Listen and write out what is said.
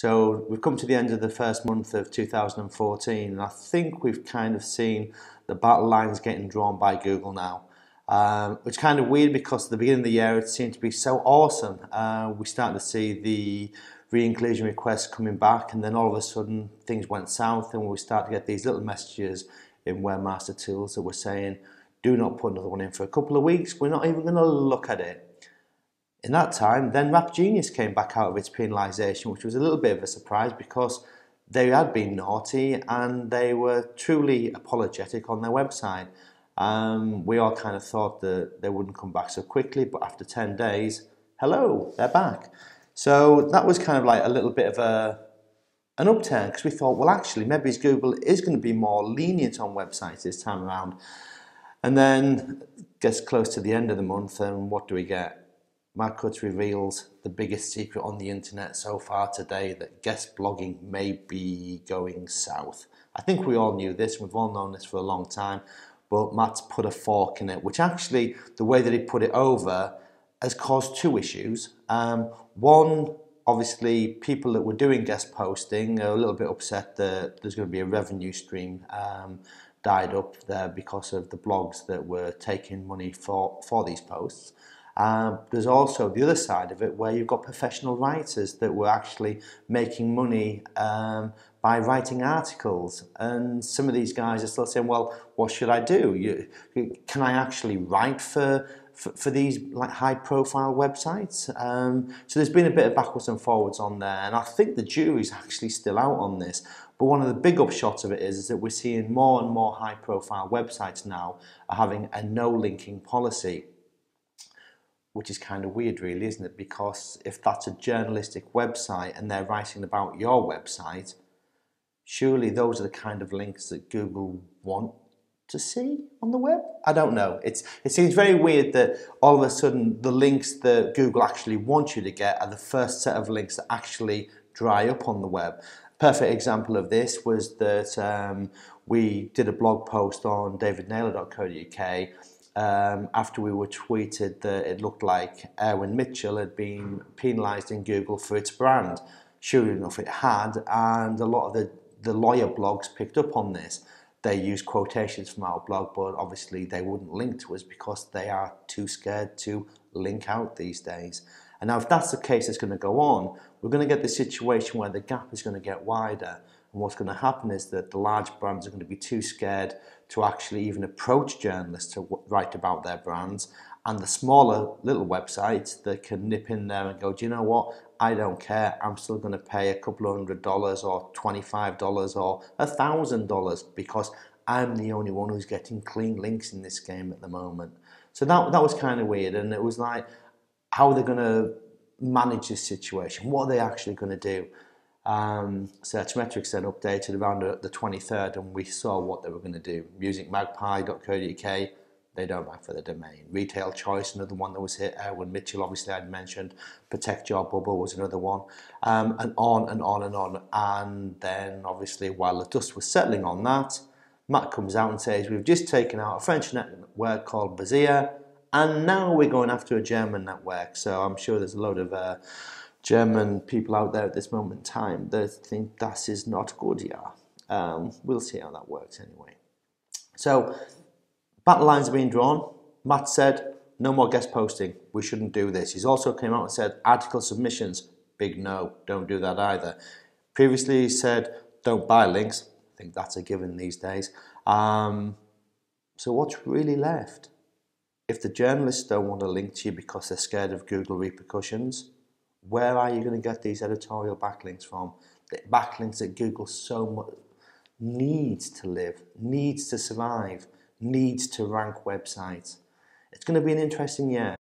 So we've come to the end of the first month of 2014, and I think we've kind of seen the battle lines getting drawn by Google now. Um, which is kind of weird because at the beginning of the year it seemed to be so awesome. Uh, we started to see the re-inclusion requests coming back, and then all of a sudden things went south, and we started to get these little messages in Webmaster Tools that were saying, "Do not put another one in for a couple of weeks. We're not even going to look at it." In that time, then Rap Genius came back out of its penalisation, which was a little bit of a surprise because they had been naughty and they were truly apologetic on their website. Um, we all kind of thought that they wouldn't come back so quickly, but after 10 days, hello, they're back. So that was kind of like a little bit of a an upturn because we thought, well, actually, maybe Google is going to be more lenient on websites this time around. And then gets close to the end of the month, and what do we get? Matt Cutts reveals the biggest secret on the internet so far today that guest blogging may be going south. I think we all knew this, we've all known this for a long time, but Matt's put a fork in it, which actually, the way that he put it over, has caused two issues. Um, one, obviously, people that were doing guest posting are a little bit upset that there's going to be a revenue stream um, died up there because of the blogs that were taking money for, for these posts. Um, there's also the other side of it where you've got professional writers that were actually making money um, by writing articles. And some of these guys are still saying, well, what should I do? You, can I actually write for, for, for these like high profile websites? Um, so there's been a bit of backwards and forwards on there. And I think the jury's actually still out on this. But one of the big upshots of it is, is that we're seeing more and more high profile websites now are having a no linking policy which is kind of weird, really, isn't it? Because if that's a journalistic website and they're writing about your website, surely those are the kind of links that Google want to see on the web. I don't know. It's it seems very weird that all of a sudden the links that Google actually wants you to get are the first set of links that actually dry up on the web. Perfect example of this was that um, we did a blog post on davidnaylor.co.uk um, after we were tweeted that it looked like Irwin Mitchell had been penalised in Google for its brand. Sure enough, it had, and a lot of the, the lawyer blogs picked up on this. They used quotations from our blog, but obviously they wouldn't link to us because they are too scared to link out these days. And now, if that's the case that's going to go on, we're going to get the situation where the gap is going to get wider. And what's going to happen is that the large brands are going to be too scared to actually even approach journalists to write about their brands. And the smaller little websites that can nip in there and go, do you know what? I don't care. I'm still going to pay a couple of hundred dollars or $25 or a thousand dollars because I'm the only one who's getting clean links in this game at the moment. So that, that was kind of weird. And it was like, how are they going to manage this situation? What are they actually going to do? Um, Searchmetrics then updated around the 23rd and we saw what they were going to do. Musicmagpie.co.uk, they don't back for the domain. Retail Choice, another one that was hit. Irwin Mitchell, obviously, I'd mentioned. Protect Your Bubble was another one. Um, and on and on and on. And then, obviously, while the dust was settling on that, Matt comes out and says, We've just taken out a French network called Buzzea, and now we're going after a German network. So I'm sure there's a lot of. Uh, German people out there at this moment in time that think that is not good, yeah. Um, we'll see how that works anyway. So, battle lines are being drawn. Matt said, no more guest posting. We shouldn't do this. He's also came out and said, article submissions, big no, don't do that either. Previously, he said, don't buy links. I think that's a given these days. Um, so, what's really left? If the journalists don't want to link to you because they're scared of Google repercussions, where are you going to get these editorial backlinks from? The backlinks that Google so much needs to live, needs to survive, needs to rank websites. It's going to be an interesting year.